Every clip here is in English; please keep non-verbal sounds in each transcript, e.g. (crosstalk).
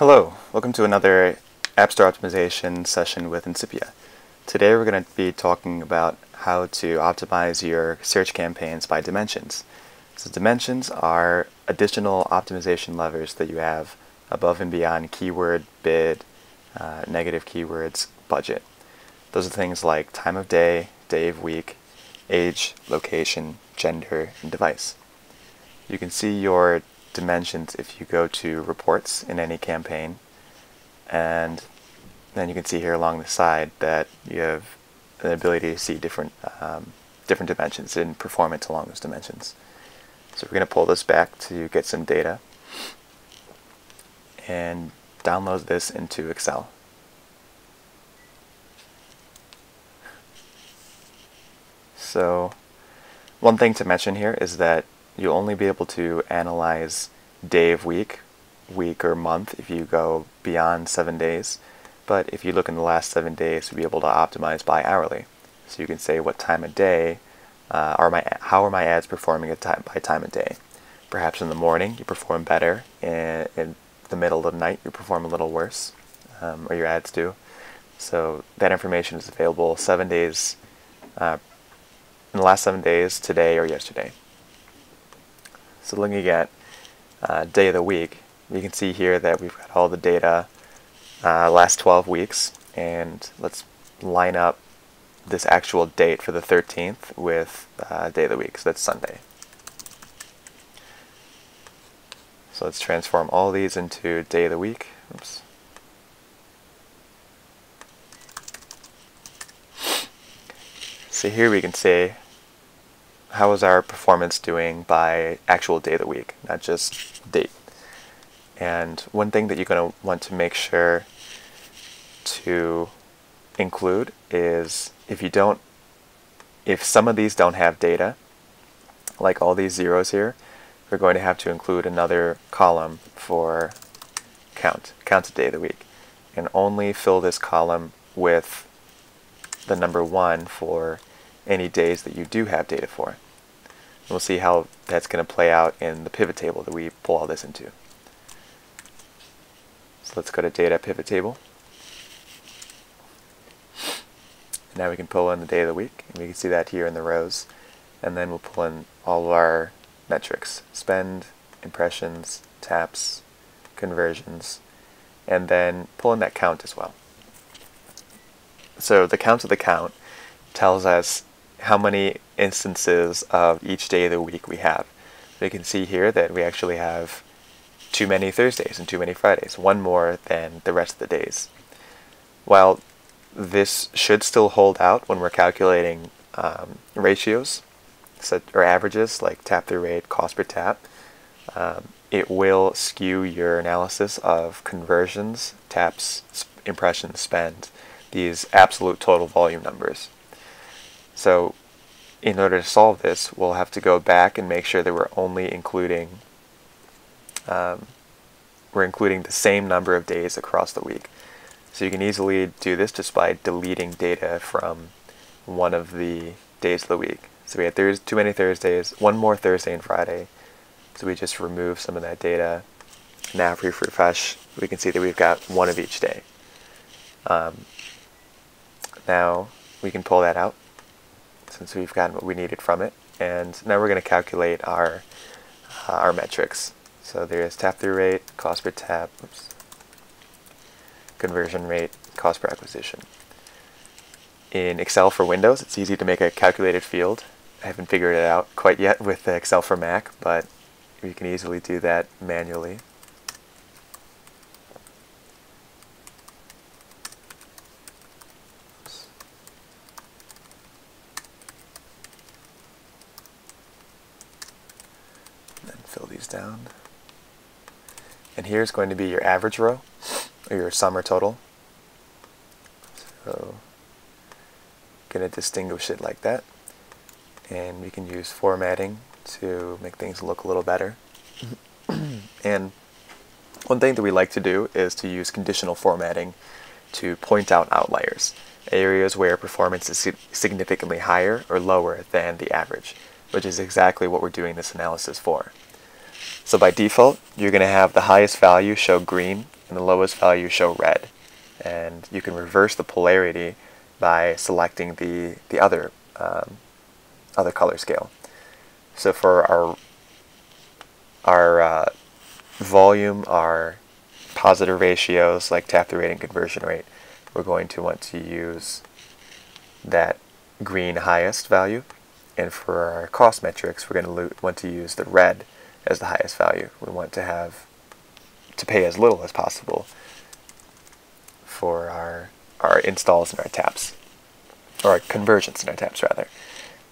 Hello, welcome to another App Store optimization session with Incipia. Today we're going to be talking about how to optimize your search campaigns by dimensions. So dimensions are additional optimization levers that you have above and beyond keyword, bid, uh, negative keywords, budget. Those are things like time of day, day of week, age, location, gender, and device. You can see your dimensions if you go to reports in any campaign and then you can see here along the side that you have an ability to see different um, different dimensions in performance along those dimensions. So we're going to pull this back to get some data and download this into Excel. So one thing to mention here is that you'll only be able to analyze day of week, week or month if you go beyond seven days. But if you look in the last seven days, you'll be able to optimize by hourly. So you can say what time of day uh, are my how are my ads performing at time by time of day. Perhaps in the morning you perform better, and in the middle of the night you perform a little worse, um, or your ads do. So that information is available seven days, uh, in the last seven days, today or yesterday. So looking at uh, day of the week, you can see here that we've got all the data uh, last 12 weeks, and let's line up this actual date for the 13th with uh, day of the week, so that's Sunday. So let's transform all these into day of the week. Oops. So here we can say how is our performance doing by actual day of the week, not just date. And one thing that you're going to want to make sure to include is if you don't, if some of these don't have data, like all these zeros here, we're going to have to include another column for count, count a day of the week, and only fill this column with the number one for any days that you do have data for. And we'll see how that's going to play out in the pivot table that we pull all this into. So let's go to data pivot table. Now we can pull in the day of the week, and we can see that here in the rows. And then we'll pull in all of our metrics, spend, impressions, taps, conversions, and then pull in that count as well. So the count of the count tells us how many instances of each day of the week we have. You can see here that we actually have too many Thursdays and too many Fridays, one more than the rest of the days. While this should still hold out when we're calculating um, ratios or averages like tap through rate, cost per tap, um, it will skew your analysis of conversions, taps, impressions, spend, these absolute total volume numbers. So in order to solve this, we'll have to go back and make sure that we're only including um, we're including the same number of days across the week. So you can easily do this just by deleting data from one of the days of the week. So we had Thurs too many Thursdays, one more Thursday and Friday. So we just remove some of that data. Now if we refresh, we can see that we've got one of each day. Um, now we can pull that out since we've gotten what we needed from it. And now we're going to calculate our, uh, our metrics. So there's tap through rate, cost per tap, oops, conversion rate, cost per acquisition. In Excel for Windows, it's easy to make a calculated field. I haven't figured it out quite yet with Excel for Mac, but you can easily do that manually. fill these down. And here's going to be your average row, or your sum or total. So, going to distinguish it like that. And we can use formatting to make things look a little better. (coughs) and one thing that we like to do is to use conditional formatting to point out outliers, areas where performance is significantly higher or lower than the average, which is exactly what we're doing this analysis for. So by default, you're going to have the highest value show green and the lowest value show red. And you can reverse the polarity by selecting the, the other, um, other color scale. So for our, our uh, volume, our positive ratios like tap through rate and conversion rate, we're going to want to use that green highest value. And for our cost metrics, we're going to want to use the red as the highest value. We want to have to pay as little as possible for our our installs and our taps, or our conversions and our taps rather.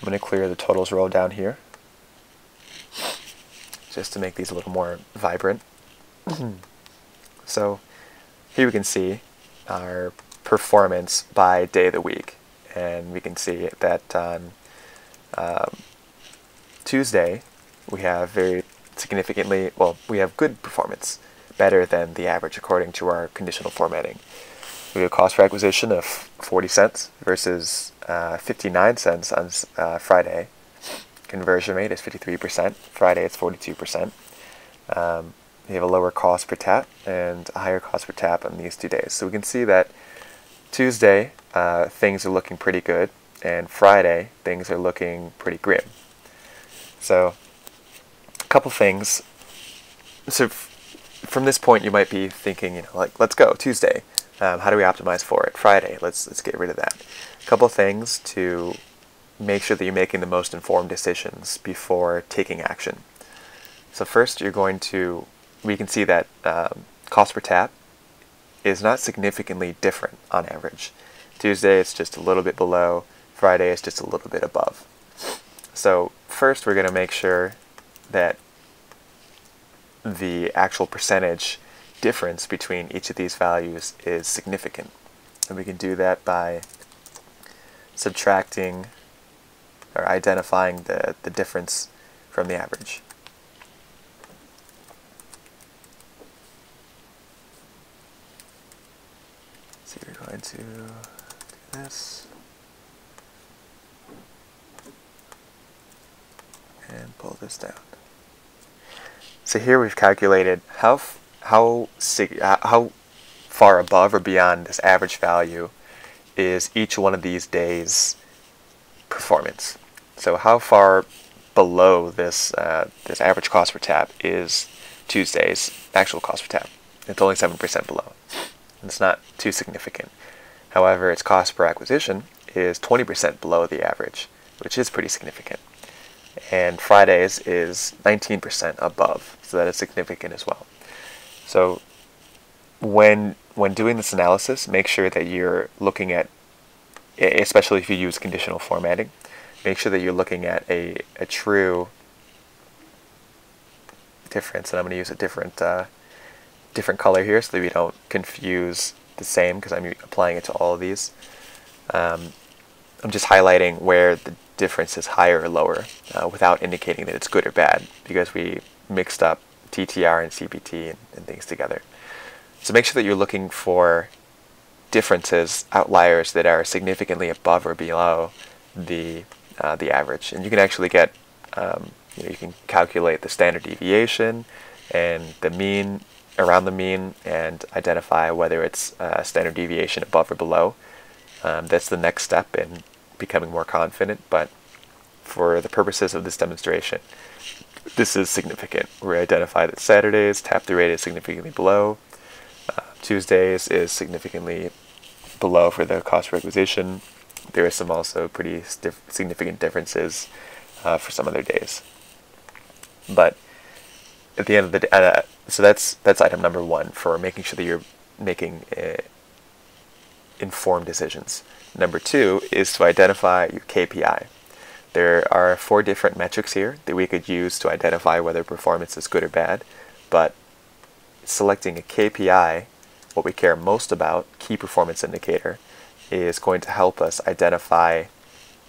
I'm going to clear the totals row down here, just to make these a little more vibrant. (clears throat) so here we can see our performance by day of the week, and we can see that on um, Tuesday we have very significantly, well, we have good performance, better than the average according to our conditional formatting. We have a cost per acquisition of 40 cents versus uh, 59 cents on uh, Friday. Conversion rate is 53%. Friday it's 42%. Um, we have a lower cost per tap and a higher cost per tap on these two days. So we can see that Tuesday uh, things are looking pretty good, and Friday things are looking pretty grim. So couple things. So from this point, you might be thinking, you know, like, let's go Tuesday. Um, how do we optimize for it? Friday, let's let's get rid of that. A couple things to make sure that you're making the most informed decisions before taking action. So first, you're going to we can see that um, cost per tap is not significantly different on average. Tuesday it's just a little bit below. Friday is just a little bit above. So first, we're going to make sure that the actual percentage difference between each of these values is significant. And we can do that by subtracting or identifying the, the difference from the average. So you're going to do this and pull this down. So here we've calculated how how how far above or beyond this average value is each one of these days performance. So how far below this uh, this average cost per tap is Tuesday's actual cost per tap? It's only seven percent below. It's not too significant. However, its cost per acquisition is 20% below the average, which is pretty significant. And Fridays is 19% above, so that is significant as well. So when when doing this analysis, make sure that you're looking at, especially if you use conditional formatting, make sure that you're looking at a, a true difference. And I'm going to use a different uh, different color here so that we don't confuse the same because I'm applying it to all of these. Um, I'm just highlighting where the difference is higher or lower uh, without indicating that it's good or bad because we mixed up TTR and CPT and, and things together. So make sure that you're looking for differences, outliers that are significantly above or below the uh, the average, and you can actually get um, you, know, you can calculate the standard deviation and the mean around the mean and identify whether it's uh, standard deviation above or below. Um, that's the next step in becoming more confident, but for the purposes of this demonstration, this is significant. We identify that Saturdays tap through rate is significantly below. Uh, Tuesdays is significantly below for the cost requisition. There are some also pretty significant differences uh, for some other days. But at the end of the day, uh, so that's that's item number one for making sure that you're making uh, informed decisions. Number two is to identify your KPI. There are four different metrics here that we could use to identify whether performance is good or bad, but selecting a KPI, what we care most about, key performance indicator, is going to help us identify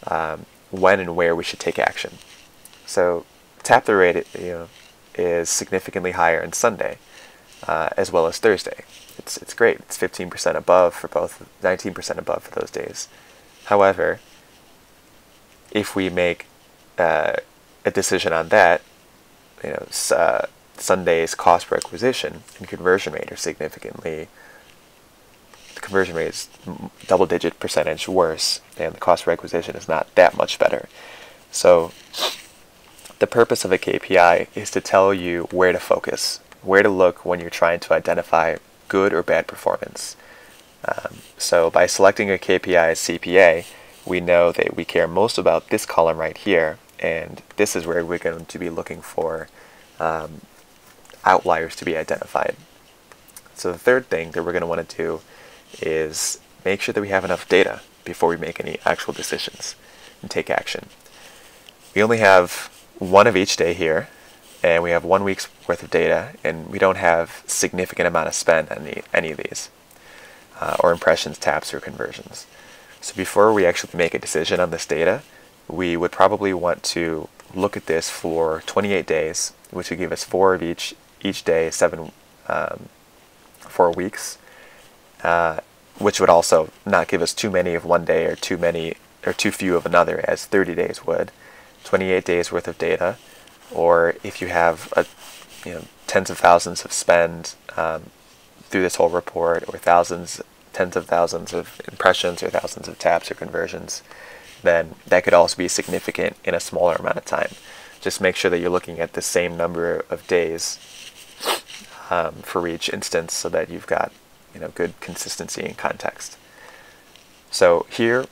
um, when and where we should take action. So tap through rate you know, is significantly higher on Sunday uh, as well as Thursday. It's, it's great. It's 15% above for both, 19% above for those days. However, if we make uh, a decision on that, you know, uh, Sunday's cost per acquisition and conversion rate are significantly the conversion rate is double digit percentage worse and the cost per acquisition is not that much better. So the purpose of a KPI is to tell you where to focus, where to look when you're trying to identify good or bad performance. Um, so by selecting a KPI as CPA, we know that we care most about this column right here, and this is where we're going to be looking for um, outliers to be identified. So the third thing that we're going to want to do is make sure that we have enough data before we make any actual decisions and take action. We only have one of each day here, and we have one week's worth of data, and we don't have significant amount of spend on any, any of these, uh, or impressions, taps, or conversions. So before we actually make a decision on this data, we would probably want to look at this for 28 days, which would give us four of each each day, seven, um, four weeks, uh, which would also not give us too many of one day or too many or too few of another, as 30 days would. 28 days worth of data, or if you have a, you know, tens of thousands of spend um, through this whole report, or thousands tens of thousands of impressions or thousands of taps or conversions, then that could also be significant in a smaller amount of time. Just make sure that you're looking at the same number of days um, for each instance so that you've got you know good consistency and context. So here,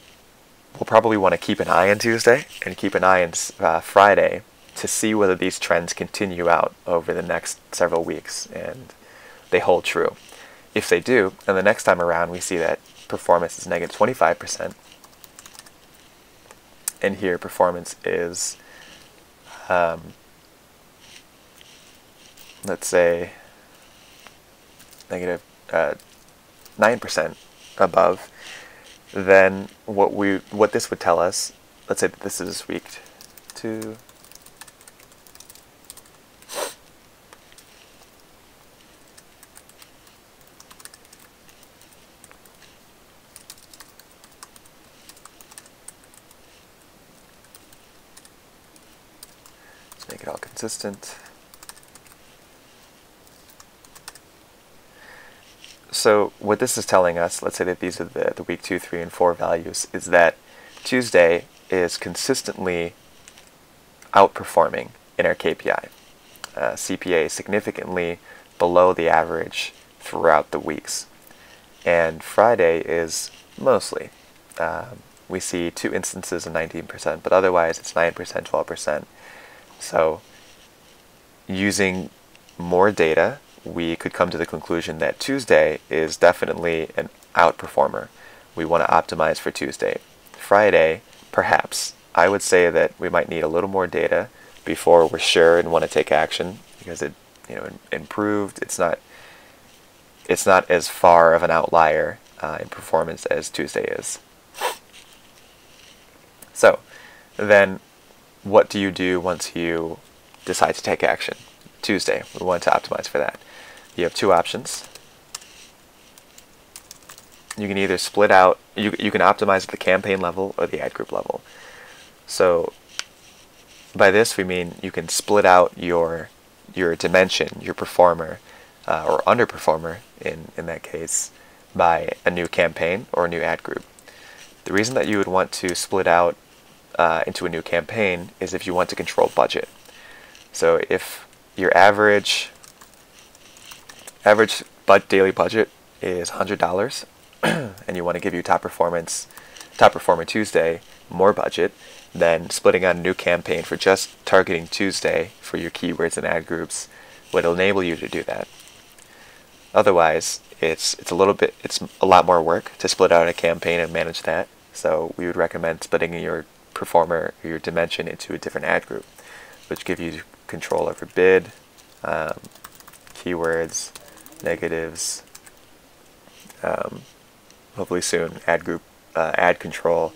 we'll probably want to keep an eye on Tuesday and keep an eye on uh, Friday to see whether these trends continue out over the next several weeks and they hold true. If they do, and the next time around we see that performance is negative 25%, and here performance is, um, let's say, negative uh, 9% above, then what we what this would tell us, let's say this is week two, make it all consistent. So what this is telling us, let's say that these are the, the week 2, 3, and 4 values, is that Tuesday is consistently outperforming in our KPI. Uh, CPA is significantly below the average throughout the weeks. And Friday is mostly. Um, we see two instances of 19%, but otherwise it's 9%, 12%. So using more data, we could come to the conclusion that Tuesday is definitely an outperformer. We want to optimize for Tuesday. Friday, perhaps. I would say that we might need a little more data before we're sure and want to take action because it, you know, improved. It's not. It's not as far of an outlier uh, in performance as Tuesday is. So, then what do you do once you decide to take action? Tuesday, we want to optimize for that. You have two options. You can either split out, you, you can optimize at the campaign level or the ad group level. So by this we mean you can split out your your dimension, your performer, uh, or underperformer in, in that case, by a new campaign or a new ad group. The reason that you would want to split out uh, into a new campaign is if you want to control budget. So if your average average but daily budget is $100 (clears throat) and you want to give your top performance top performer Tuesday more budget, then splitting out a new campaign for just targeting Tuesday for your keywords and ad groups would enable you to do that. Otherwise, it's it's a little bit it's a lot more work to split out a campaign and manage that. So we would recommend splitting your performer your dimension into a different ad group, which give you control over bid, um, keywords, negatives, um, hopefully soon ad group, uh, ad control.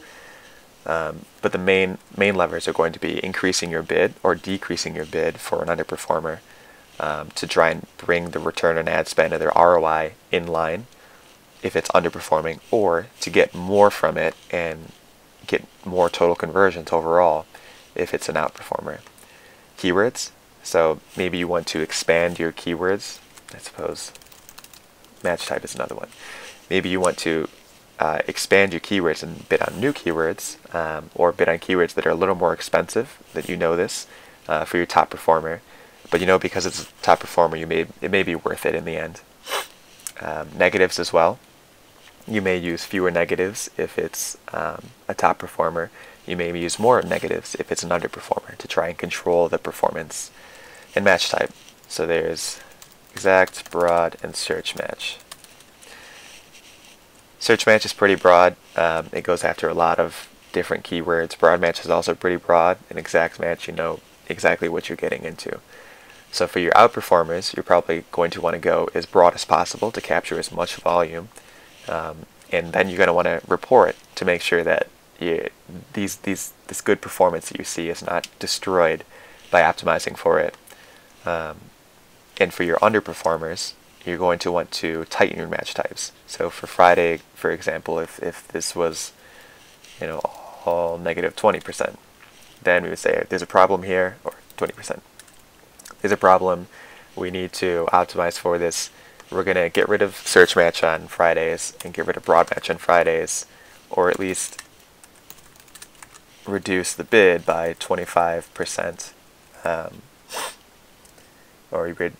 Um, but the main main levers are going to be increasing your bid or decreasing your bid for an underperformer um, to try and bring the return on ad spend or their ROI in line if it's underperforming, or to get more from it and get more total conversions overall if it's an outperformer. Keywords, So maybe you want to expand your keywords. I suppose match type is another one. Maybe you want to uh, expand your keywords and bid on new keywords um, or bid on keywords that are a little more expensive that you know this uh, for your top performer. But you know because it's a top performer you may it may be worth it in the end. Um, negatives as well. You may use fewer negatives if it's um, a top performer you may use more negatives if it's an underperformer to try and control the performance and match type so there's exact broad and search match Search match is pretty broad. Um, it goes after a lot of different keywords. Broad match is also pretty broad. An exact match, you know exactly what you're getting into. So for your outperformers, you're probably going to want to go as broad as possible to capture as much volume. Um, and then you're going to want to report to make sure that you, these, these, this good performance that you see is not destroyed by optimizing for it. Um, and for your underperformers, you're going to want to tighten your match types. So for Friday, for example, if, if this was, you know, all negative 20%, then we would say there's a problem here, or 20%. There's a problem. We need to optimize for this. We're going to get rid of search match on Fridays and get rid of broad match on Fridays, or at least reduce the bid by 25%. Um, or you would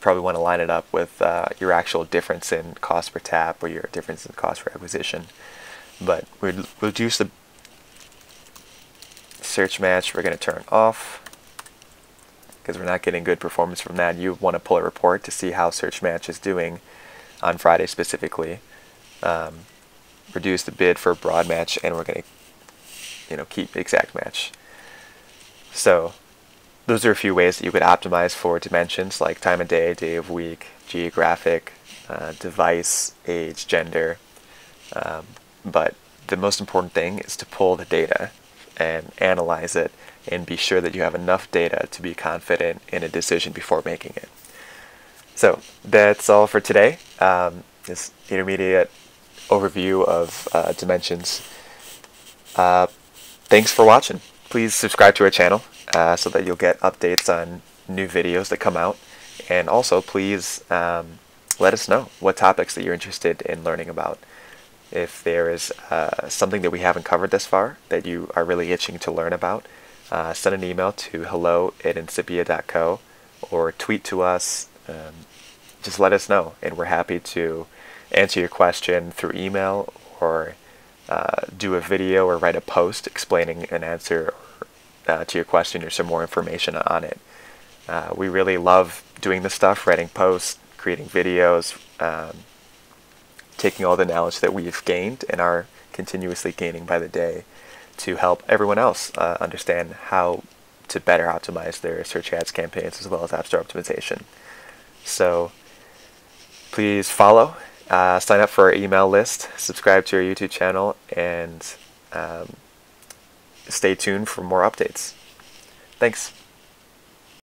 probably want to line it up with uh, your actual difference in cost per tap or your difference in cost per acquisition. But we'll reduce the search match. We're going to turn off because we're not getting good performance from that. You want to pull a report to see how search match is doing on Friday specifically. Um, reduce the bid for a broad match, and we're going to, you know, keep exact match. So those are a few ways that you could optimize for dimensions like time of day, day of week, geographic, uh, device, age, gender. Um, but the most important thing is to pull the data and analyze it and be sure that you have enough data to be confident in a decision before making it. So that's all for today. Um, this intermediate overview of uh, dimensions. Uh, thanks for watching. Please subscribe to our channel uh, so that you'll get updates on new videos that come out. And also, please um, let us know what topics that you're interested in learning about. If there is uh, something that we haven't covered this far that you are really itching to learn about, uh, send an email to hello at incipia.co or tweet to us. Um, just let us know, and we're happy to answer your question through email or uh, do a video or write a post explaining an answer uh, to your question or some more information on it. Uh, we really love doing this stuff, writing posts, creating videos, um, taking all the knowledge that we've gained and are continuously gaining by the day to help everyone else uh, understand how to better optimize their search ads campaigns as well as App Store optimization. So please follow, uh, sign up for our email list, subscribe to our YouTube channel, and um, stay tuned for more updates. Thanks.